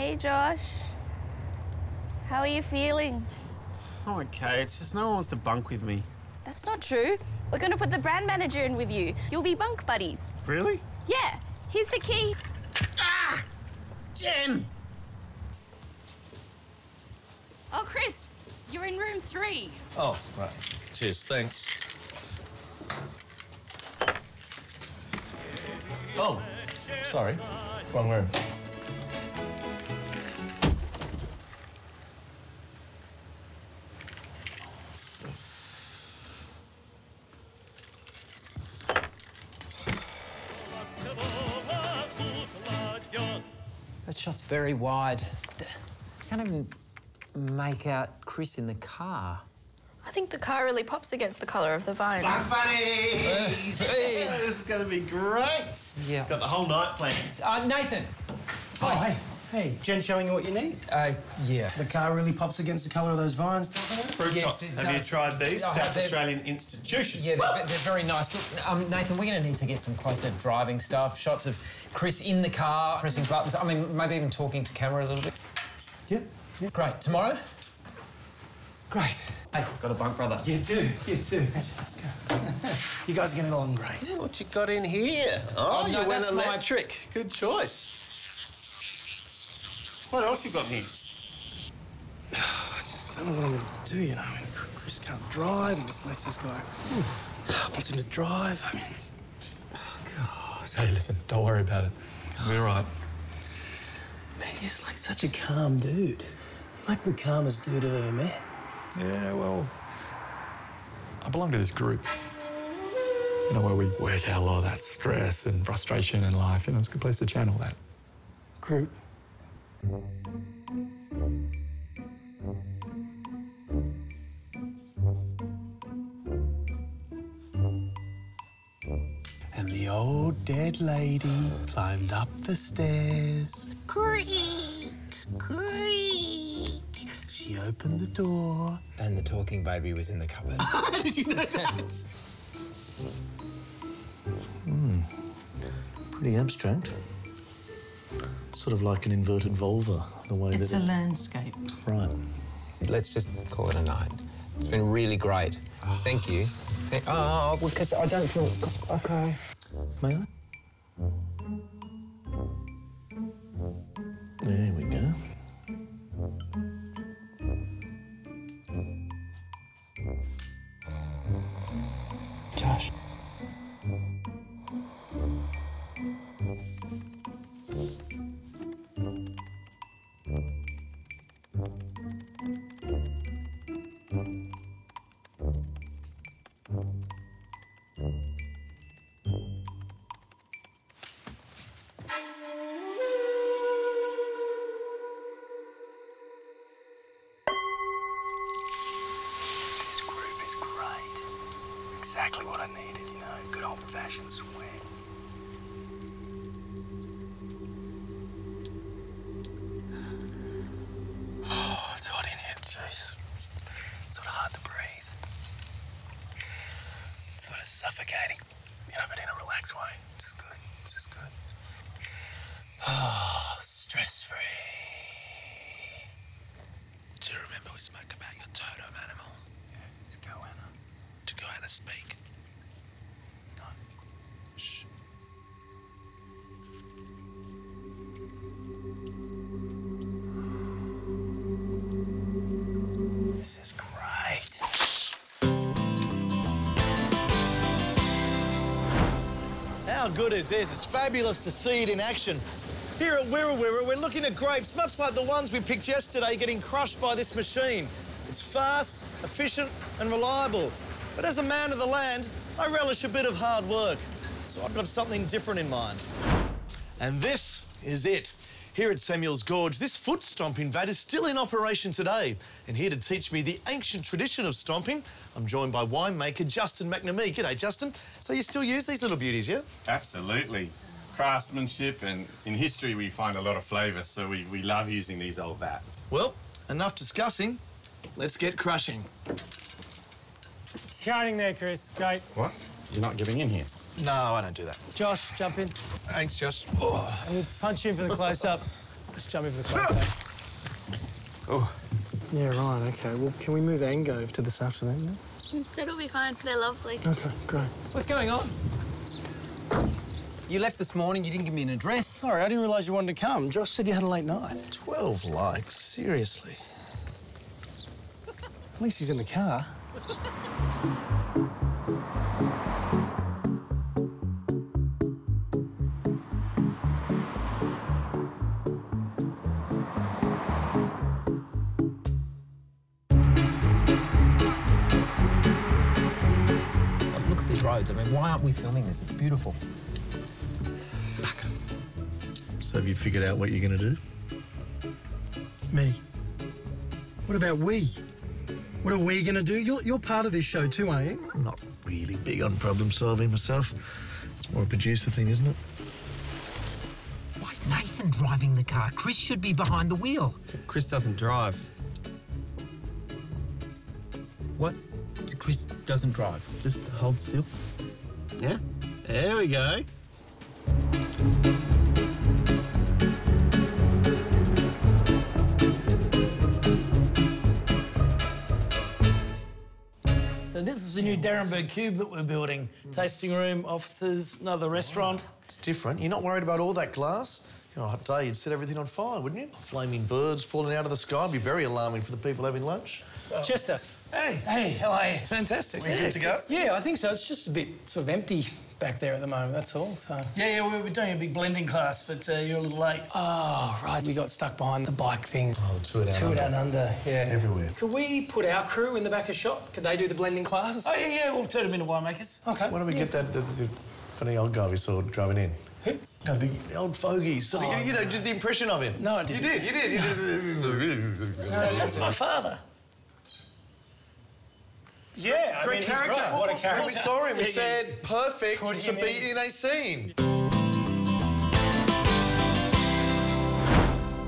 Hey, Josh. How are you feeling? I'm okay. It's just no one wants to bunk with me. That's not true. We're going to put the brand manager in with you. You'll be bunk buddies. Really? Yeah, here's the key. Ah! Jen! Oh, Chris, you're in room three. Oh, right. Cheers, thanks. Oh, sorry. Wrong room. Shot's very wide. Can't even make out Chris in the car. I think the car really pops against the colour of the vine. Bunk buddies! Hey. this is going to be great. Yeah. Got the whole night planned. Uh, Nathan. Oh, hey. Hey, Jen showing you what you need. Uh, yeah. The car really pops against the colour of those vines. Fruit Yes, tops. it Have you tried these? I. South Australian Institution. Yeah, they're, they're very nice. Look, um, Nathan, we're going to need to get some closer driving stuff. Shots of Chris in the car, pressing buttons. I mean, maybe even talking to camera a little bit. Yep, yep. Great. Tomorrow? Great. Hey, got a bunk, brother. You too, you too. Let's go. you guys are getting along great. What you got in here? Oh, Oh, no, you went that's my- electric. Good choice. What else you got here? I just don't know what I'm going to do, you know. I mean, Chris can't drive, and this Lexus guy wants him to drive. I mean, Oh, God. Hey, listen, don't worry about it. We're all right. man, you're like such a calm dude. You're like the calmest dude I've ever met. Yeah, well, I belong to this group. You know, where we work out a lot of that stress and frustration in life. You know, it's a good place to channel that. Group. And the old dead lady climbed up the stairs. Creak, creak. She opened the door. And the talking baby was in the cupboard. How did you know that? Hmm. Pretty abstract. Sort of like an inverted vulva, the way that It's a that. landscape. Right. Let's just call it a night. It's been really great. Thank you. Thank- oh, because I don't feel. Okay. May I? Free. Do you remember we spoke about your totem animal? Yeah, It's Goanna. To Goanna speak. No. Shh. This is great. How good is this? It's fabulous to see it in action. Here at Wirra Wirra, we're looking at grapes much like the ones we picked yesterday getting crushed by this machine. It's fast, efficient and reliable. But as a man of the land, I relish a bit of hard work. So I've got something different in mind. And this is it. Here at Samuel's Gorge, this foot stomping vat is still in operation today. And here to teach me the ancient tradition of stomping, I'm joined by winemaker Justin McNamee. G'day, Justin. So you still use these little beauties, yeah? Absolutely. Craftsmanship and in history we find a lot of flavour, so we, we love using these old vats. Well, enough discussing. Let's get crushing. Counting there, Chris. Great. What? You're not giving in here? No, I don't do that. Josh, jump in. Thanks, Josh. Oh. And we'll punch in for the close-up. Let's jump in for the close up Oh. Yeah, right, okay. Well, can we move Ango to this afternoon then? That'll be fine. They're lovely. Okay, great. What's going on? You left this morning, you didn't give me an address. Sorry, I didn't realise you wanted to come. Josh said you had a late night. 12 likes, seriously. At least he's in the car. Why aren't we filming this? It's beautiful. So have you figured out what you're going to do? Me. What about we? What are we going to do? You're, you're part of this show too, aren't you? I'm not really big on problem solving myself. It's more a producer thing, isn't it? Why is Nathan driving the car? Chris should be behind the wheel. Chris doesn't drive. What? Chris doesn't drive. Just hold still. Yeah? There we go. So this is the new d'Arenberg Cube that we're building. Tasting room, offices, another restaurant. Oh, it's different. You're not worried about all that glass? You know, a hot day, you'd set everything on fire, wouldn't you? Flaming birds falling out of the sky would be very alarming for the people having lunch. Chester. Hey. Hey, how are you? Fantastic. We're good to go? Yeah, I think so. It's just a bit sort of empty back there at the moment, that's all. So. Yeah, yeah, we were doing a big blending class, but uh, you're a little late. Oh, right. We got stuck behind the bike thing. Oh, the tour down Tour under. down under, yeah. Everywhere. Could we put our crew in the back of shop? Could they do the blending class? Oh, yeah, yeah, we'll turn them into winemakers. Okay. Why don't we get that the, the funny old guy we saw driving in? Who? No, the, the old fogey. Sort of, you, you know, did the impression of him. No, I didn't. You did, you did. You did. That's my father. Yeah, I Great mean, he's character. great. What a character. We saw him. We Yeah, yeah. said perfect Put to him be in. in a scene.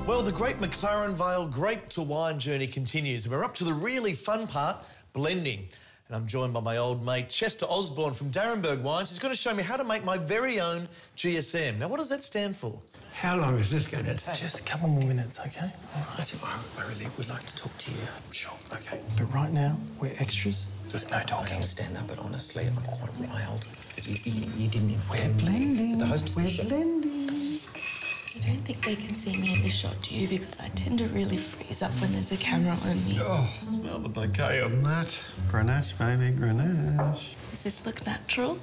Well, the great McLaren Vale grape to wine journey continues, and we're up to the really fun part, blending. And I'm joined by my old mate Chester Osborn from d'Arenberg Wines, who's going to show me how to make my very own GSM. Now, what does that stand for? How long is this going to take? Just a couple more minutes, okay? All right. I really would like to talk to you. Sure. Okay. But right now, we're extras. There's no I talking. understand that, but honestly, I'm quite riled. You, you, you didn't inform We're me. blending. The host of we're show. blending. I don't think they can see me in this shot, do you? Because I tend to really freeze up when there's a camera on me. Oh, smell the bouquet on that. Grenache, baby, Grenache. Does this look natural?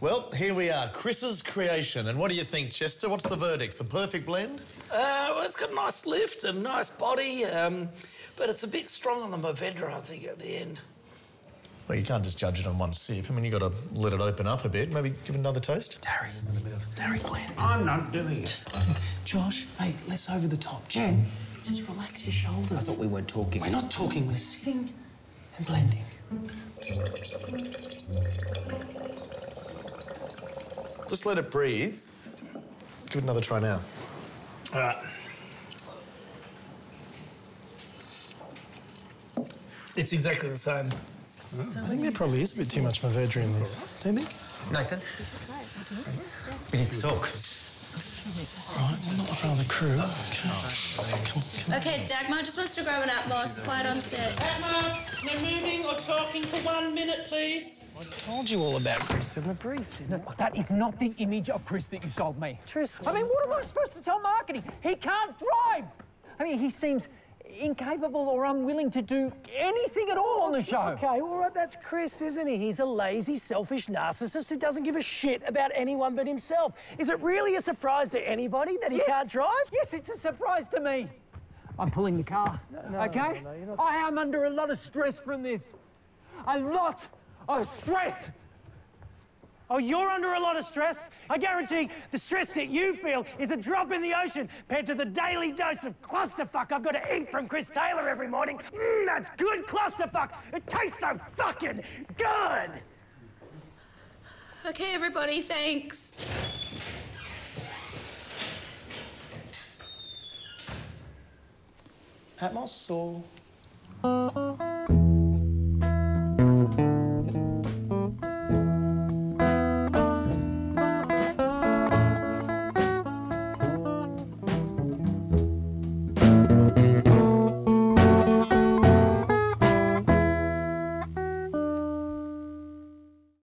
Well, here we are, Chris's creation. And what do you think, Chester? What's the verdict? The perfect blend? Uh, well, it's got a nice lift and nice body, um, but it's a bit strong on the Mourvèdre, I think, at the end. Well, you can't just judge it on one sip. I mean, you've got to let it open up a bit. Maybe give it another taste. Harry, a little bit of Harry blend. I'm not doing it. Just, Josh, hey, let's over the top. Jen, just relax your shoulders. I thought we weren't talking. We're not talking, we're sitting and blending. Just let it breathe. Give it another try now. All right. It's exactly the same. I think there probably is a bit too much Mourvèdre in this. Don't you think? Nathan, we need to talk. Right, not in front of the crew. Okay. Come, come. Okay, Dagmar just wants to grab an Atmos. Quiet on set. Atmos, we're moving or talking for one minute, please. I told you all about Chris in the brief, didn't I? That is not the image of Chris that you sold me. Tristan. I mean, what am I supposed to tell marketing? He can't drive. I mean, he seems incapable or unwilling to do anything at all on the show. Okay, all right, that's Chris, isn't he? He's a lazy, selfish narcissist who doesn't give a shit about anyone but himself. Is it really a surprise to anybody that he Yes. can't drive? Yes, it's a surprise to me. I'm pulling the car. no, okay? no, no, not- I am under a lot of stress from this. A lot of stress. Oh, you're under a lot of stress. I guarantee the stress that you feel is a drop in the ocean compared to the daily dose of clusterfuck I've got to eat from Chris Taylor every morning. Mmm, that's good clusterfuck. It tastes so fucking good. Okay, everybody, thanks. Atmos or